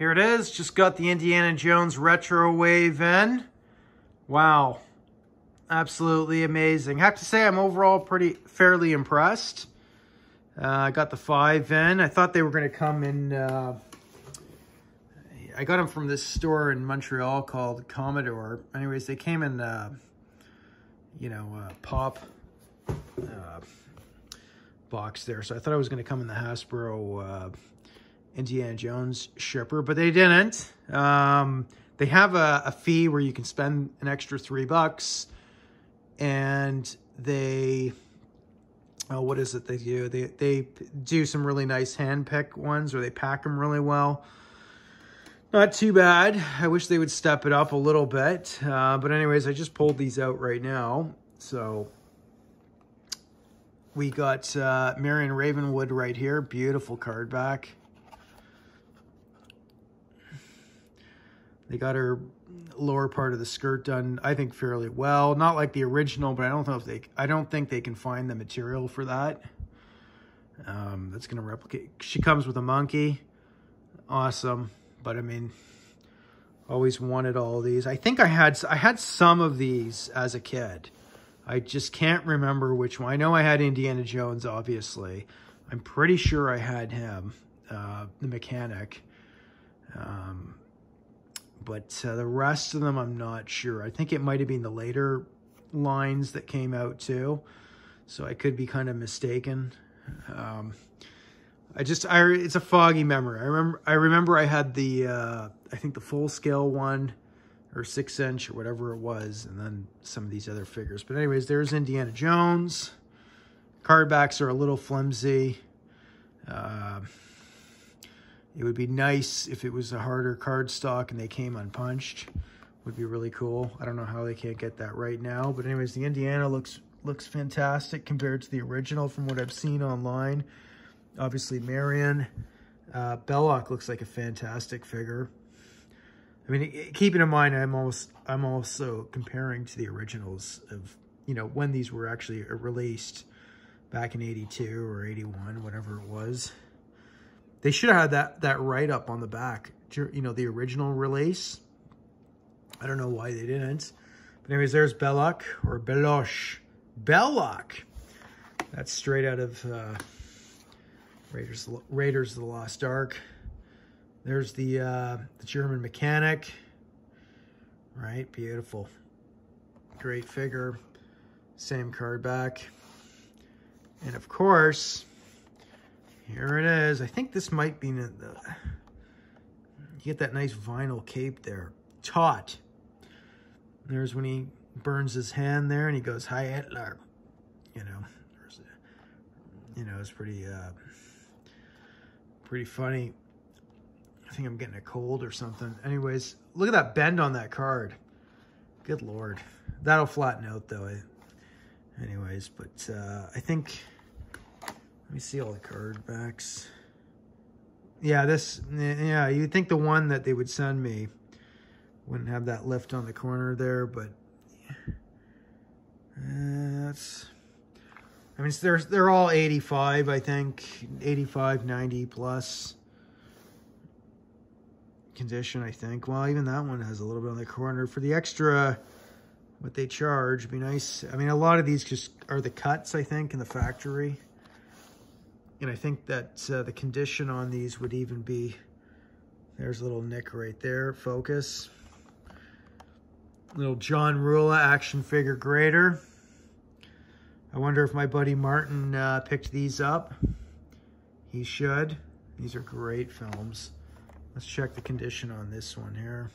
Here it is. Just got the Indiana Jones Retro Wave in. Wow. Absolutely amazing. have to say I'm overall pretty fairly impressed. Uh, I got the five in. I thought they were going to come in... Uh, I got them from this store in Montreal called Commodore. Anyways, they came in, uh, you know, uh, pop uh, box there. So I thought I was going to come in the Hasbro uh, Indiana Jones shipper, but they didn't. Um, they have a, a fee where you can spend an extra three bucks and they oh, what is it they do? They they do some really nice hand pick ones, or they pack them really well. Not too bad. I wish they would step it up a little bit. Uh, but anyways, I just pulled these out right now. So we got uh, Marion Ravenwood right here. Beautiful card back. They got her lower part of the skirt done, I think, fairly well. Not like the original, but I don't know if they, I don't think they can find the material for that. Um, that's going to replicate. She comes with a monkey. Awesome. But I mean, always wanted all these. I think I had, I had some of these as a kid. I just can't remember which one. I know I had Indiana Jones, obviously. I'm pretty sure I had him, uh, the mechanic. Um, but uh, the rest of them, I'm not sure. I think it might have been the later lines that came out too. So I could be kind of mistaken. Um, I just, I, it's a foggy memory. I remember, I remember I had the, uh, I think the full scale one or six inch or whatever it was. And then some of these other figures. But anyways, there's Indiana Jones. Card backs are a little flimsy. Uh, it would be nice if it was a harder card stock and they came unpunched. Would be really cool. I don't know how they can't get that right now. But anyways, the Indiana looks looks fantastic compared to the original from what I've seen online. Obviously, Marion. Uh, Belloq looks like a fantastic figure. I mean, keeping in mind, I'm almost I'm also comparing to the originals of you know when these were actually released back in '82 or '81, whatever it was. They should have had that, that write-up on the back, you know, the original release. I don't know why they didn't. But anyways, there's Belloc or Belosh. Belloq. That's straight out of uh, Raiders, Raiders of the Lost Ark. There's the, uh, the German mechanic. Right, beautiful. Great figure. Same card back. And of course, here it is. I think this might be the, you get that nice vinyl cape there. Toht. There's when he burns his hand there and he goes, Hi Hitler. You know, you know, it's pretty, uh, pretty funny. I think I'm getting a cold or something. Anyways, look at that bend on that card. Good Lord. That'll flatten out though. Anyways, but uh, I think let me see all the card backs. Yeah, this, yeah, you'd think the one that they would send me wouldn't have that lift on the corner there, but that's, I mean, they're, they're all 85, I think, 85, 90 plus condition, I think. Well, even that one has a little bit on the corner. For the extra, what they charge, be nice. I mean, a lot of these just are the cuts, I think, in the factory. And I think that uh, the condition on these would even be, there's a little nick right there, focus. Little John Rula action figure grader. I wonder if my buddy Martin uh, picked these up. He should. These are great films. Let's check the condition on this one here.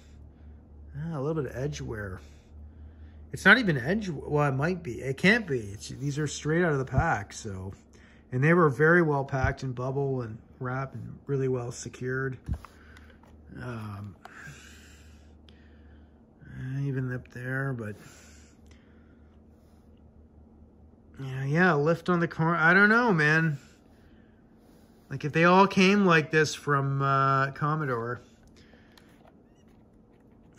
Ah, a little bit of edge wear. It's not even edge, well, it might be. It can't be. It's, these are straight out of the pack, so and they were very well packed in bubble and wrap and really well secured. Um, even up there, but yeah, yeah, lift on the corner. I don't know, man. Like if they all came like this from uh, Commodore,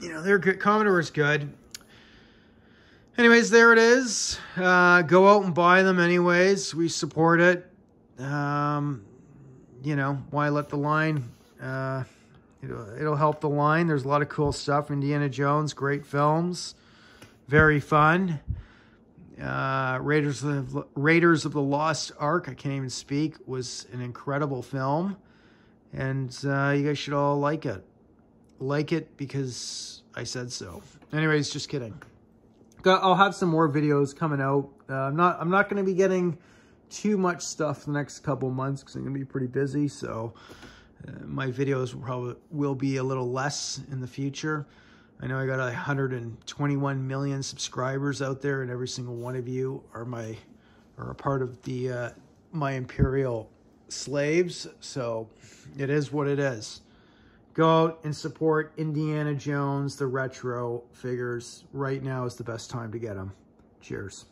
you know, they're good. Commodore's good. Anyways, there it is. Uh, go out and buy them anyways. We support it. Um, you know, why let the line, uh, It'll, it'll help the line. There's a lot of cool stuff. Indiana Jones, great films. Very fun. Uh, Raiders of Raiders of the Lost Ark, I can't even speak, was an incredible film. And uh, you guys should all like it. Like it because I said so. Anyways, just kidding. I'll have some more videos coming out. Uh, I'm not I'm not going to be getting too much stuff the next couple months because I'm going to be pretty busy. So uh, my videos will probably will be a little less in the future. I know I got 121 million subscribers out there, and every single one of you are my are a part of the uh, my imperial slaves. So it is what it is. Go out and support Indiana Jones, the retro figures. Right now is the best time to get them. Cheers.